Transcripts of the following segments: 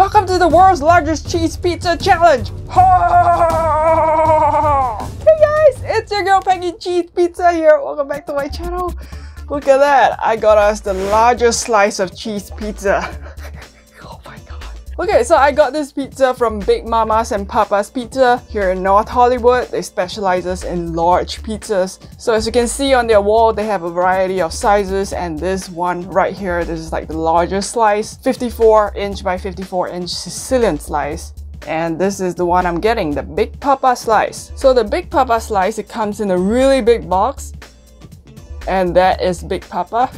Welcome to the world's largest cheese pizza challenge! hey guys, it's your girl Peggie Cheese Pizza here. Welcome back to my channel. Look at that, I got us the largest slice of cheese pizza. Okay, so I got this pizza from Big Mama's and Papa's Pizza here in North Hollywood. They specializes in large pizzas. So as you can see on their wall, they have a variety of sizes and this one right here, this is like the largest slice, 54 inch by 54 inch Sicilian slice. And this is the one I'm getting, the Big Papa slice. So the Big Papa slice, it comes in a really big box. And that is Big Papa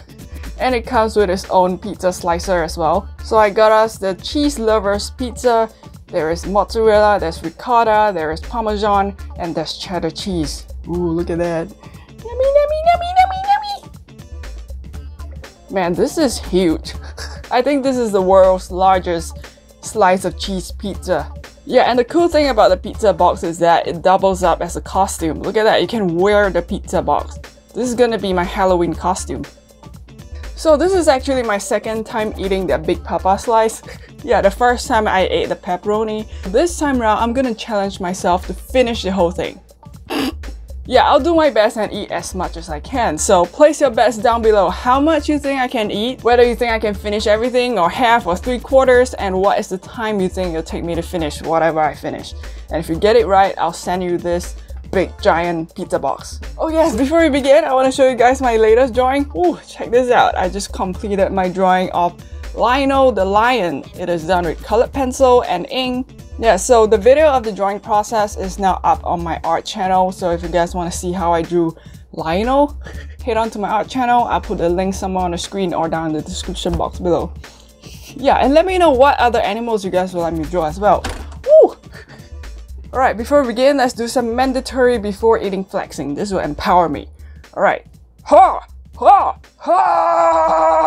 and it comes with its own pizza slicer as well. So I got us the cheese lovers pizza. There is mozzarella, there's ricotta, there is parmesan, and there's cheddar cheese. Ooh, look at that. Yummy, yummy, yummy, yummy, yummy. Man, this is huge. I think this is the world's largest slice of cheese pizza. Yeah, and the cool thing about the pizza box is that it doubles up as a costume. Look at that, you can wear the pizza box. This is gonna be my Halloween costume. So this is actually my second time eating the Big Papa slice. yeah, the first time I ate the pepperoni. This time around, I'm gonna challenge myself to finish the whole thing. yeah, I'll do my best and eat as much as I can. So place your bets down below how much you think I can eat, whether you think I can finish everything or half or three quarters, and what is the time you think it'll take me to finish whatever I finish. And if you get it right, I'll send you this big giant pizza box. Oh yes, before we begin, I want to show you guys my latest drawing. Ooh, check this out. I just completed my drawing of Lionel the Lion. It is done with colored pencil and ink. Yeah, so the video of the drawing process is now up on my art channel. So if you guys want to see how I drew Lionel, head on to my art channel. I'll put the link somewhere on the screen or down in the description box below. Yeah, and let me know what other animals you guys would like me to draw as well. Alright, before we begin, let's do some mandatory before eating flexing. This will empower me. Alright. Ha! Ha! Ha!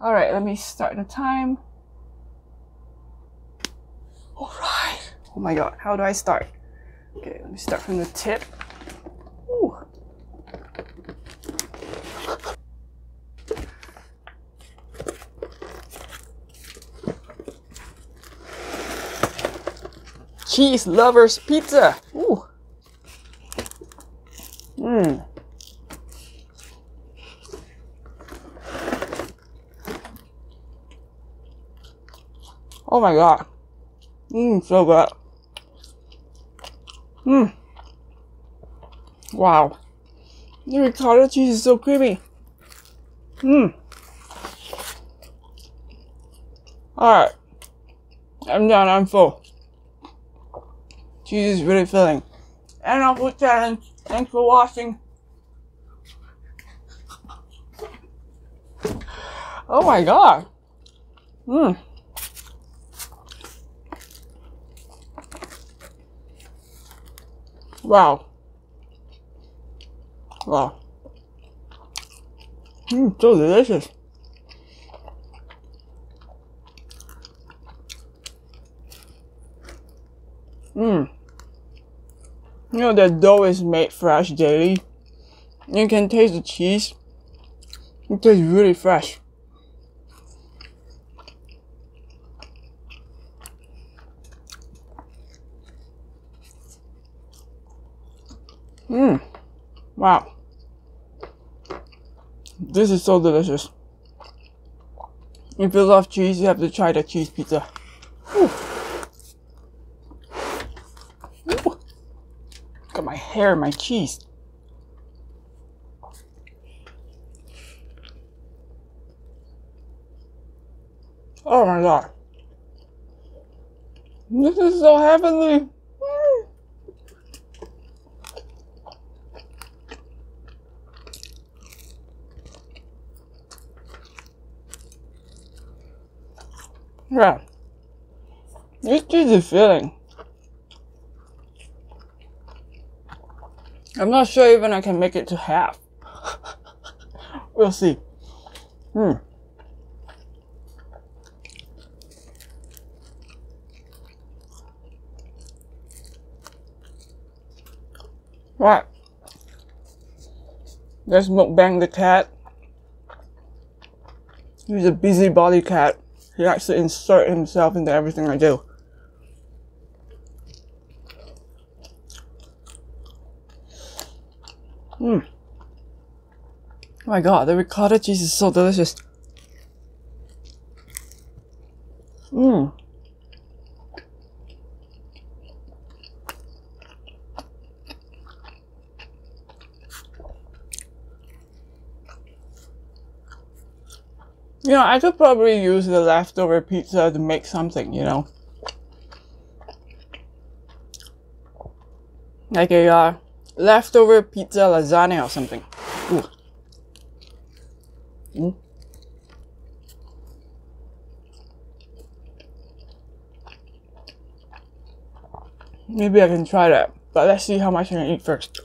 Alright, let me start the time. Alright. Oh my god, how do I start? Okay, let me start from the tip. Cheese lovers pizza. Ooh. Mmm. Oh my god. Mmm, so good. Mmm. Wow. The ricotta cheese is so creamy. Mmm. Alright. I'm done, I'm full. Is really filling. And I'll put challenge. Thanks for watching. Oh my god. Mmm. Wow. Wow. Mmm, so delicious. Mmm. You know, the dough is made fresh daily. You can taste the cheese. It tastes really fresh. Mmm. Wow. This is so delicious. If you love cheese, you have to try the cheese pizza. Hair, my cheese. Oh my god. This is so heavenly. Yeah. This is filling. I'm not sure even I can make it to half. we'll see. Hmm. Right. Let's mukbang the cat. He's a busybody cat. He likes to insert himself into everything I do. Hmm. Oh my god, the ricotta cheese is so delicious. Mmm. You know, I could probably use the leftover pizza to make something, you know. Like a uh, leftover pizza lasagna or something. Ooh. Mm. Maybe I can try that, but let's see how much I can eat first.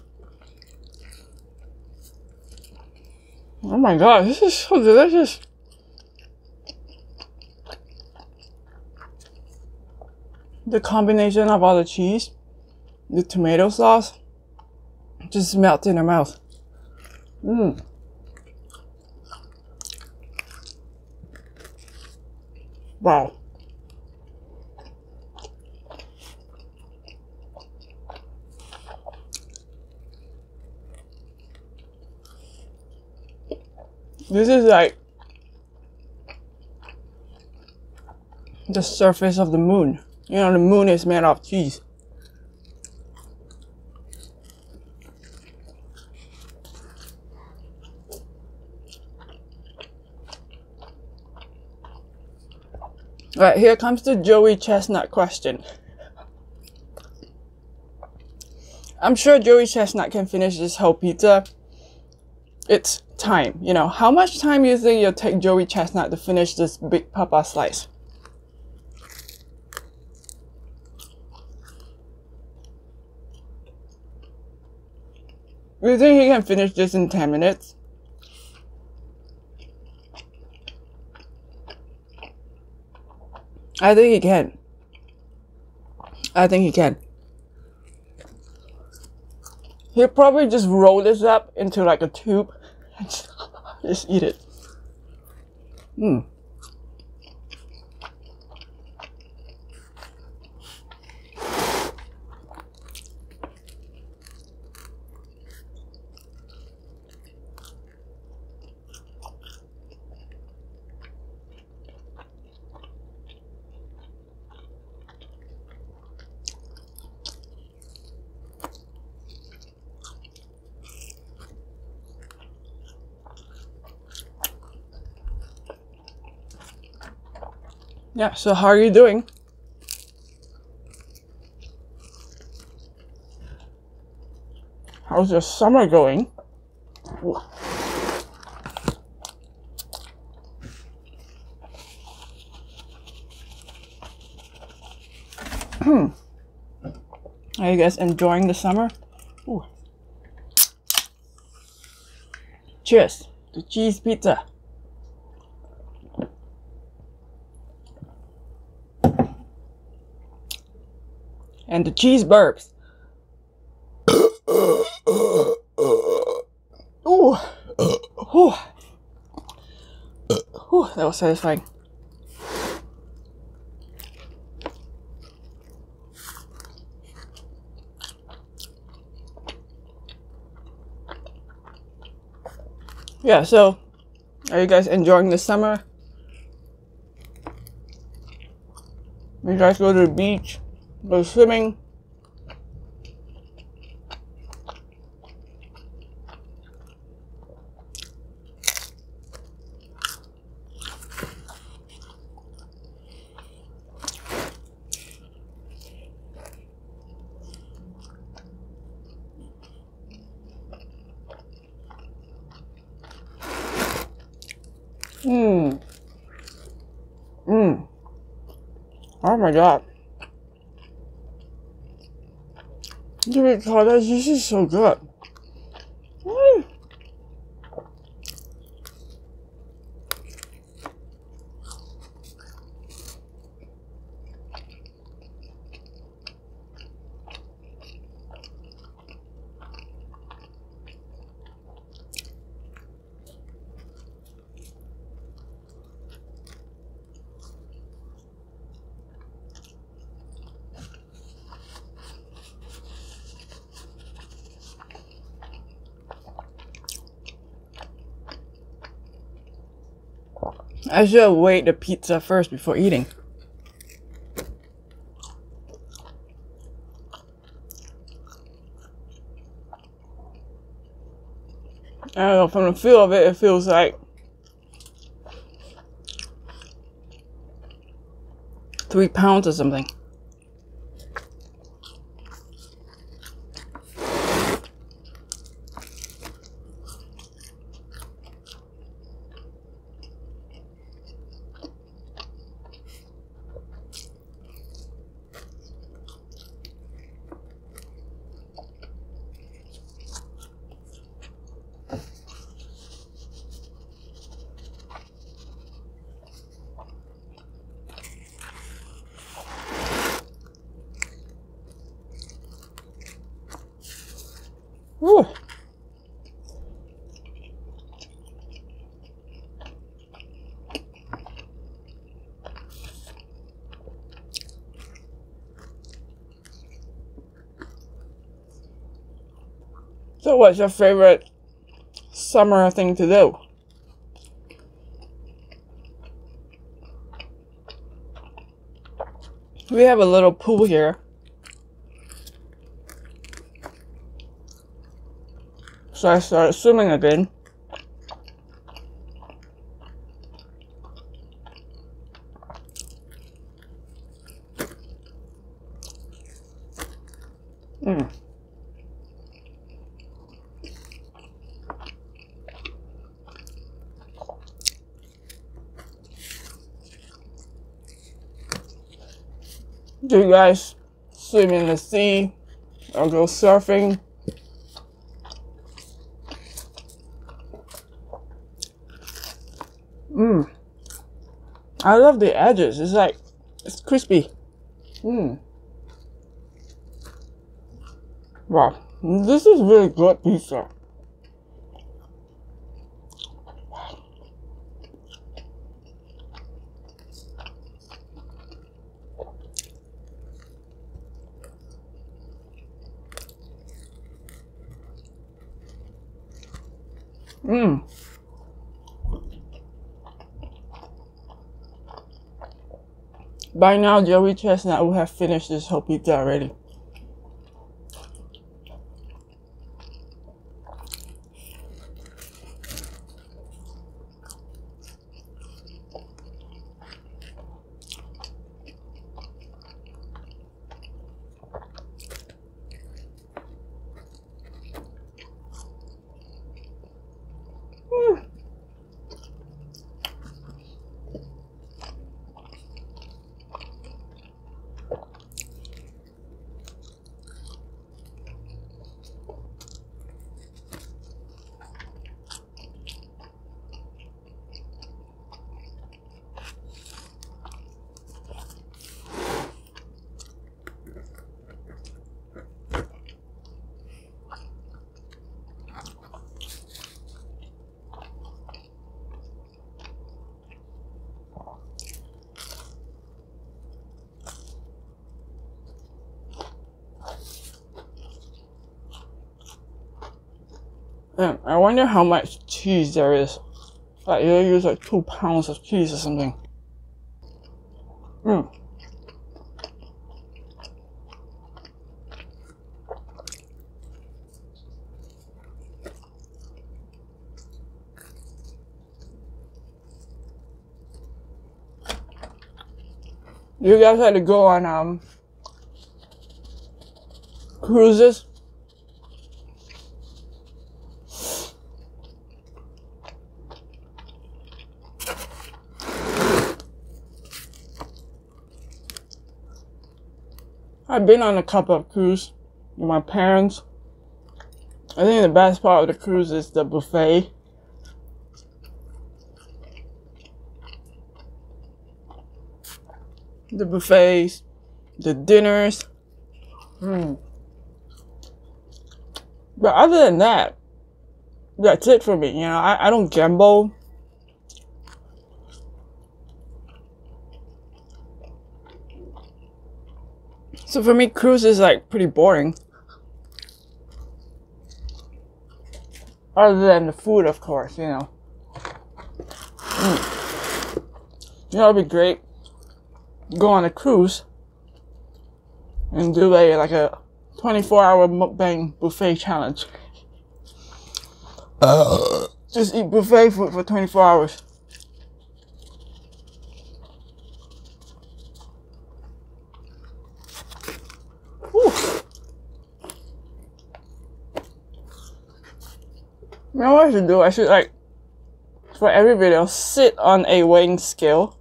Oh my god, this is so delicious. The combination of all the cheese, the tomato sauce, just melts in your mouth. Mmm. Wow. This is like the surface of the moon. You know, the moon is made of cheese. Alright, here comes the Joey Chestnut question. I'm sure Joey Chestnut can finish this whole pizza. It's time. You know, how much time do you think it'll take Joey Chestnut to finish this Big Papa slice? You think he can finish this in 10 minutes? I think he can. I think he can. He'll probably just roll this up into like a tube and just eat it. Hmm. Yeah, so how are you doing? How's your summer going? are you guys enjoying the summer? Ooh. Cheers to cheese pizza. And the cheese burps. Ooh. Ooh. Ooh, that was satisfying. Yeah, so are you guys enjoying the summer? You guys go to the beach? Go swimming. Mmm. Mmm. Oh my god. Dude, God, this is so good. Mm. I should weigh the pizza first before eating. I don't know, from the feel of it, it feels like three pounds or something. So what's your favorite summer thing to do? We have a little pool here. So I started swimming again. Mm. Do you guys swim in the sea or go surfing? Mmm. I love the edges. It's like, it's crispy. Mmm. Wow. This is really good pizza. Mmm. By now, Joey Chestnut will have finished this whole pizza already. Man, I wonder how much cheese there is. Like you use like two pounds of cheese or something. Mm. You guys had to go on um cruises? I've been on a couple of cruises with my parents. I think the best part of the cruise is the buffet. The buffets, the dinners. Hmm. But other than that, that's it for me. You know, I, I don't gamble. So for me, cruise is like pretty boring. Other than the food, of course, you know. Mm. You know, it'd be great. Go on a cruise and do a like a 24 hour mukbang buffet challenge. Uh. Just eat buffet food for 24 hours. You know what I should do? I should like for every video sit on a weighing scale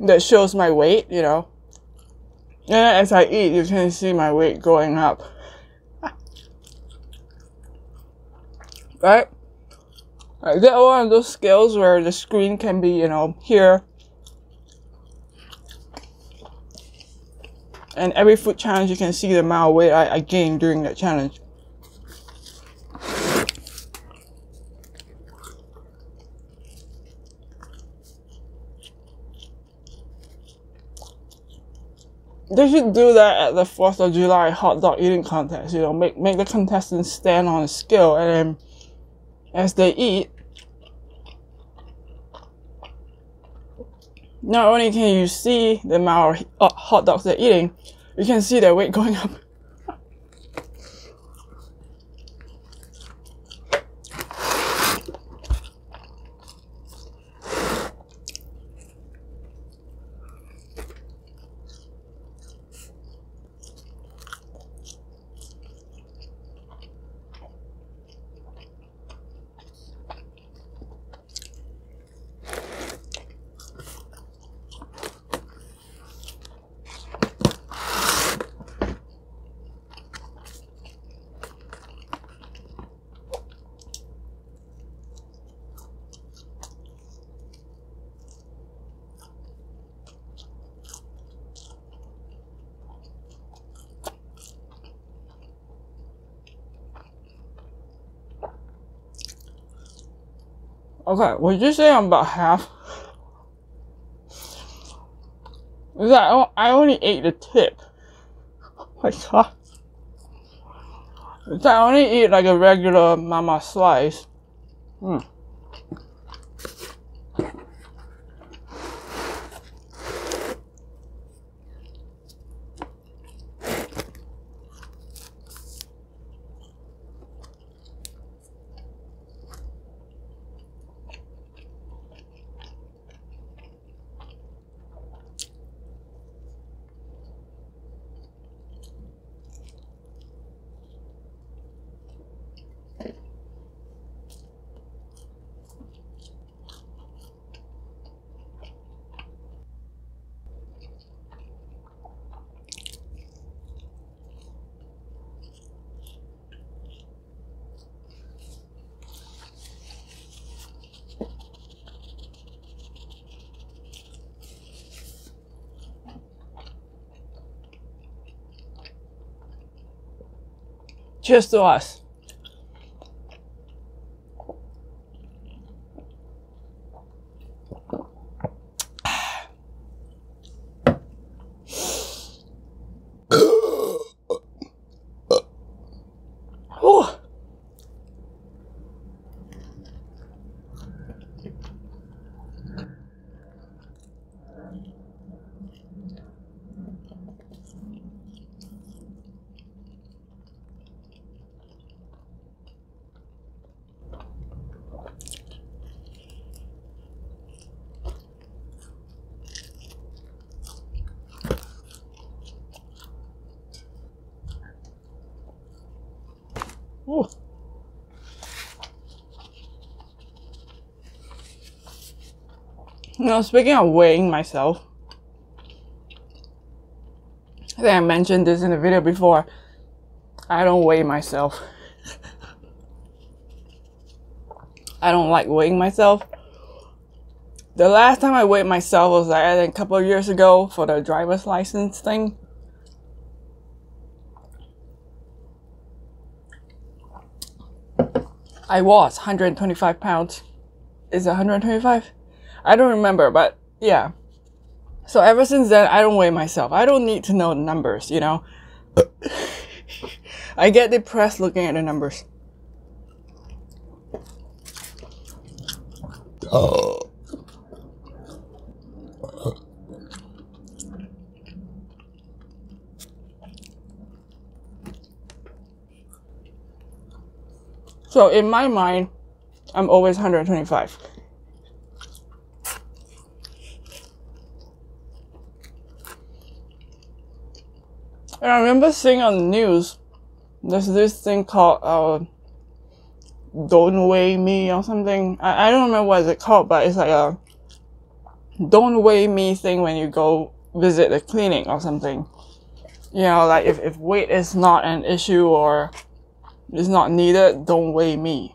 that shows my weight, you know. And as I eat, you can see my weight going up. right? I get one of those scales where the screen can be, you know, here. And every food challenge, you can see the amount of weight I, I gained during that challenge. They should do that at the Fourth of July hot dog eating contest. You know, make make the contestants stand on a scale, and then as they eat, not only can you see the amount of uh, hot dogs they're eating, you can see their weight going up. Okay, say I'm about half? Is that I only ate the tip. Oh my god. Is I only eat like a regular mama slice. Hmm. Cheers to us. Ooh. Now, speaking of weighing myself, I think I mentioned this in a video before. I don't weigh myself. I don't like weighing myself. The last time I weighed myself was like, I think a couple of years ago for the driver's license thing. I was 125 pounds. Is it 125? I don't remember, but yeah. So ever since then, I don't weigh myself. I don't need to know numbers, you know? I get depressed looking at the numbers. Oh. So in my mind, I'm always 125. And I remember seeing on the news, there's this thing called uh, "Don't Weigh Me" or something. I, I don't remember what it's called, but it's like a "Don't Weigh Me" thing when you go visit a clinic or something. You know, like if, if weight is not an issue or is not needed, don't weigh me.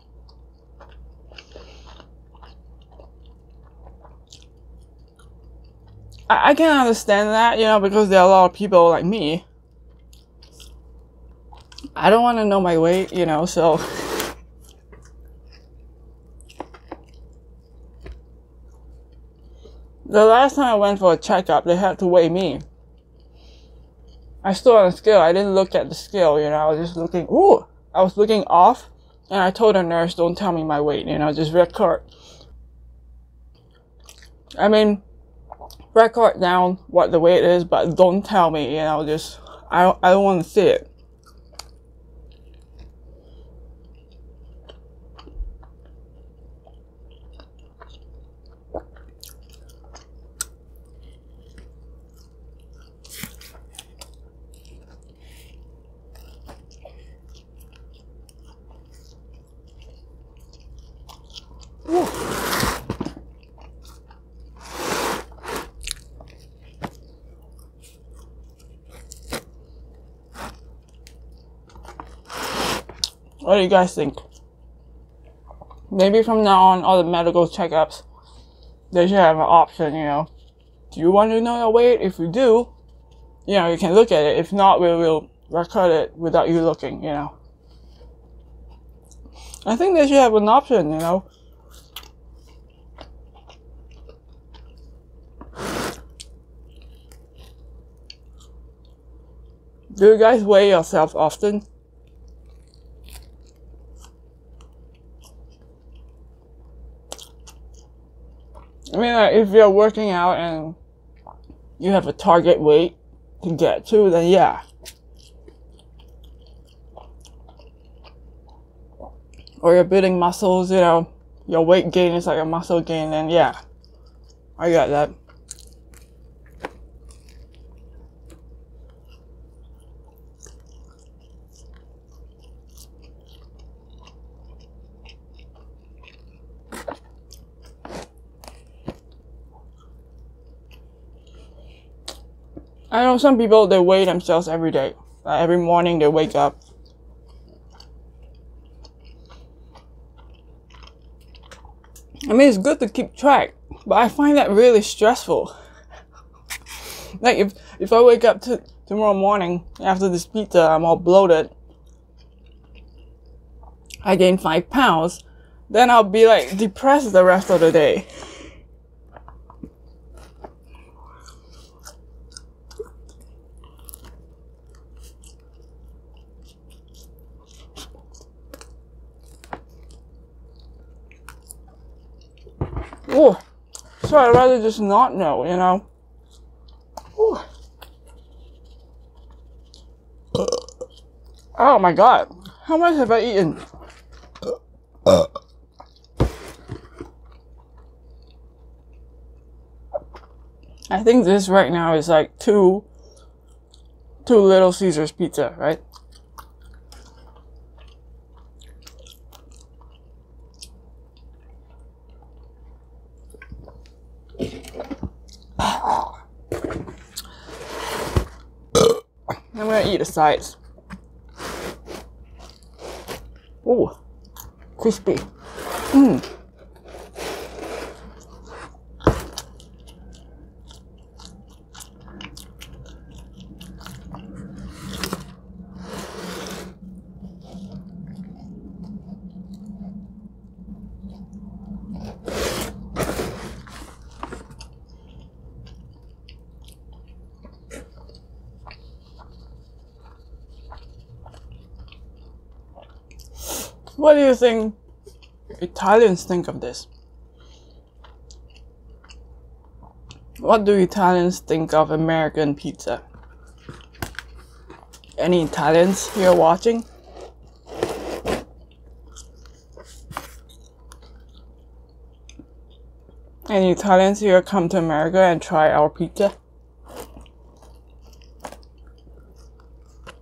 I, I can understand that, you know, because there are a lot of people like me. I don't want to know my weight, you know, so. the last time I went for a checkup, they had to weigh me. I stood on a scale. I didn't look at the scale, you know. I was just looking. Ooh, I was looking off, and I told the nurse, "Don't tell me my weight, you know, just record." I mean, record down what the weight is, but don't tell me, you know. Just I I don't want to see it. What do you guys think? Maybe from now on, all the medical checkups, they should have an option, you know. Do you want to know your weight? If you do, you know, you can look at it. If not, we will record it without you looking, you know. I think they should have an option, you know. Do you guys weigh yourself often? I mean, like, if you're working out and you have a target weight to get to, then yeah. Or you're building muscles, you know, your weight gain is like a muscle gain, then yeah. I got that. I know some people they weigh themselves every day. Like every morning they wake up. I mean, it's good to keep track, but I find that really stressful. like if if I wake up to tomorrow morning after this pizza, I'm all bloated. I gain five pounds, then I'll be like depressed the rest of the day. Oh, so I'd rather just not know, you know. Ooh. Oh my god, how much have I eaten? I think this right now is like two, two Little Caesars pizza, right? I'm gonna eat the sides. Ooh, crispy. Mmm. What do you think Italians think of this? What do Italians think of American pizza? Any Italians here watching? Any Italians here come to America and try our pizza?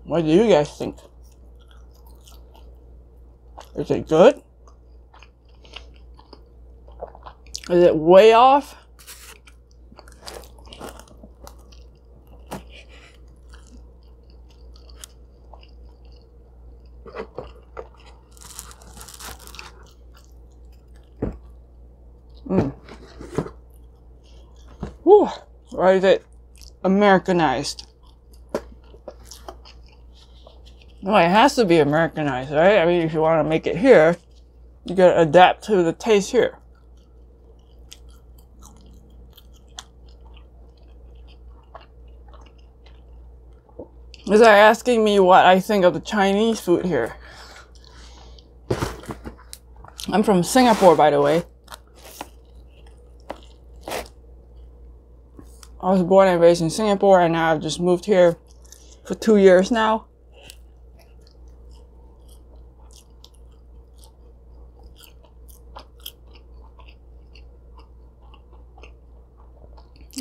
What do you guys think? Is it good? Is it way off? Mm. Whew. Or is it Americanized? Well, it has to be Americanized, right? I mean, if you want to make it here, you gotta adapt to the taste here. Is that asking me what I think of the Chinese food here? I'm from Singapore, by the way. I was born and raised in Singapore, and now I've just moved here for two years now.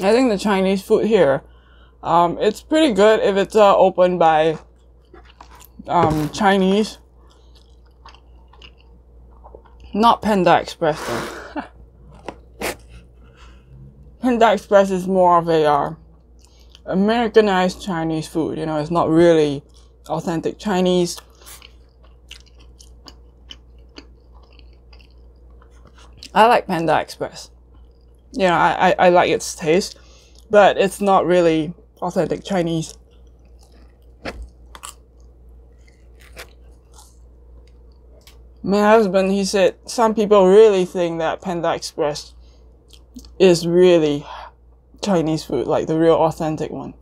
I think the Chinese food here, um, it's pretty good if it's uh, opened by um, Chinese. Not Panda Express though. Panda Express is more of a uh, Americanized Chinese food. You know, it's not really authentic Chinese. I like Panda Express you know, I, I, I like its taste, but it's not really authentic Chinese. My husband, he said some people really think that Panda Express is really Chinese food, like the real authentic one.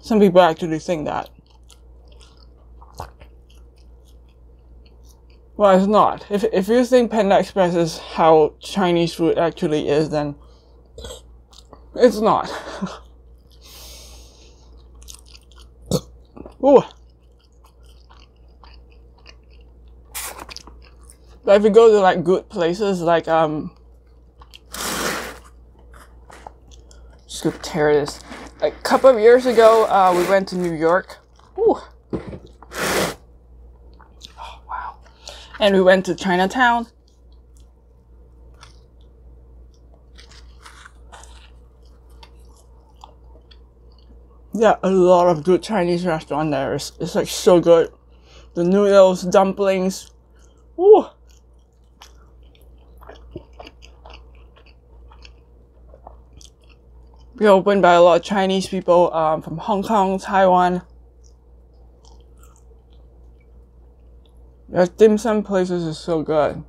Some people actually think that. Well, it's not. If, if you think Panda Express is how Chinese food actually is, then it's not. Ooh. But if you go to like good places, like um, just gonna tear this. Like A couple of years ago, uh, we went to New York. Ooh. And we went to Chinatown. Yeah, a lot of good Chinese restaurant there. It's, it's like so good. The noodles, dumplings. Ooh. We opened by a lot of Chinese people um, from Hong Kong, Taiwan. The dim sum places is so good.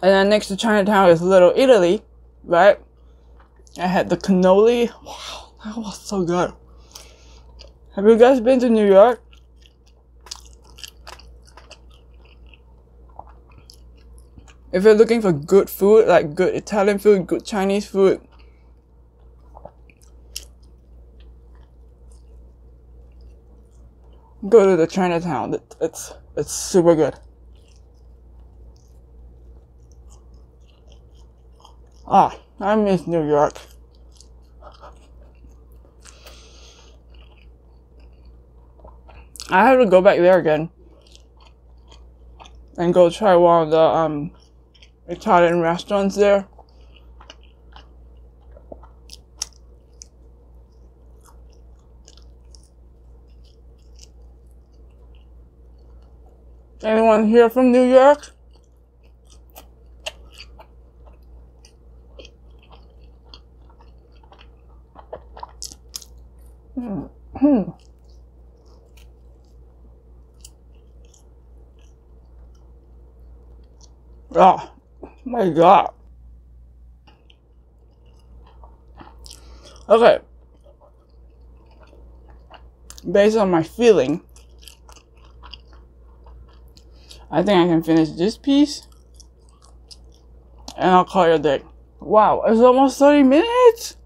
And then next to Chinatown is Little Italy, right? I had the cannoli. Wow, that was so good. Have you guys been to New York? If you're looking for good food, like good Italian food, good Chinese food, go to the Chinatown. It, it's it's super good. Ah, I miss New York. I have to go back there again and go try one of the um, Italian restaurants there. Anyone here from New York? Hmm. oh my god. Okay. Based on my feeling, I think I can finish this piece. And I'll call your a. Wow, it's almost 30 minutes?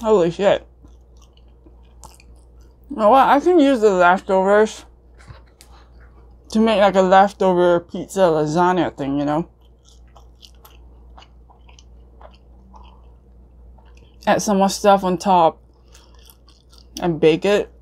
Holy shit. You know what? I can use the leftovers to make like a leftover pizza lasagna thing, you know? Add some more stuff on top and bake it.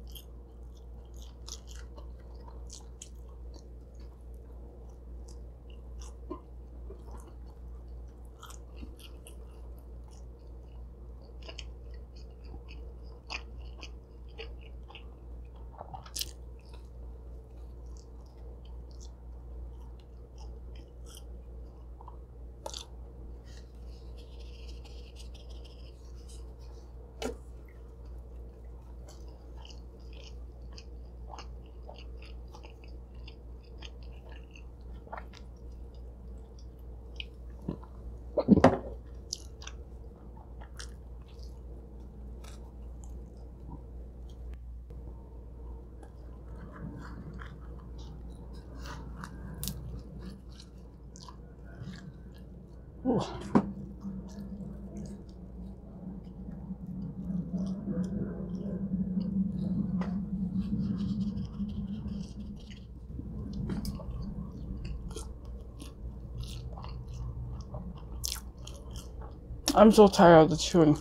I'm so tired of the chewing.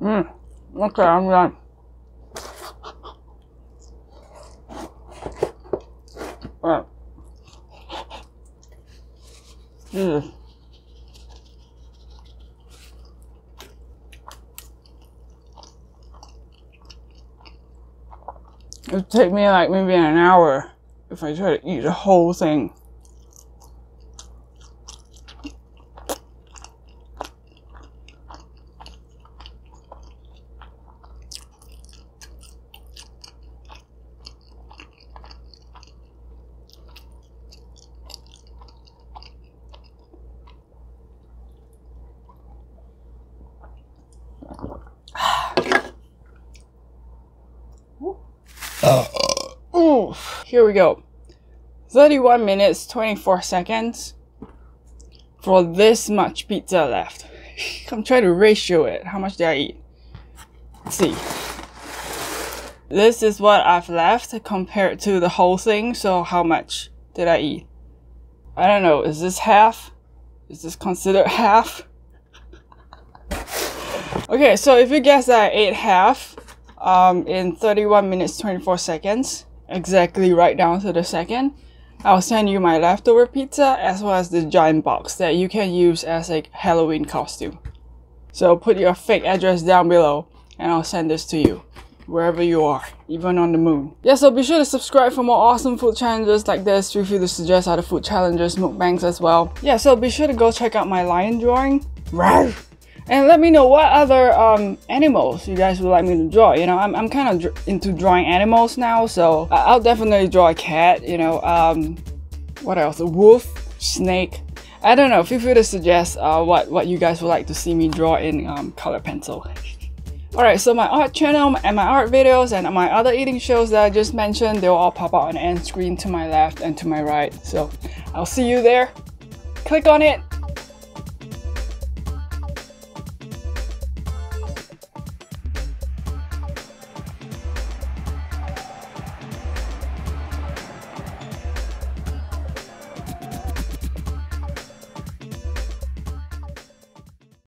Mm. Okay, I'm done. Alright. Jesus. It would take me like maybe an hour if I try to eat the whole thing. Ooh, here we go. 31 minutes, 24 seconds for this much pizza left. I'm trying to ratio it. How much did I eat? Let's see. This is what I've left compared to the whole thing. So how much did I eat? I don't know. Is this half? Is this considered half? okay, so if you guess that I ate half um, in 31 minutes 24 seconds, exactly right down to the second, I'll send you my leftover pizza as well as the giant box that you can use as a Halloween costume. So put your fake address down below and I'll send this to you wherever you are, even on the moon. Yeah, so be sure to subscribe for more awesome food challenges like this. Feel free to suggest other food challenges, mukbangs as well. Yeah, so be sure to go check out my lion drawing. Right. And let me know what other um, animals you guys would like me to draw. You know, I'm, I'm kind of into drawing animals now, so I'll definitely draw a cat, you know, um, what else? A wolf, snake. I don't know, feel free to suggest uh, what, what you guys would like to see me draw in um, color pencil. Alright, so my art channel and my art videos and my other eating shows that I just mentioned, they'll all pop out on the end screen to my left and to my right. So I'll see you there. Click on it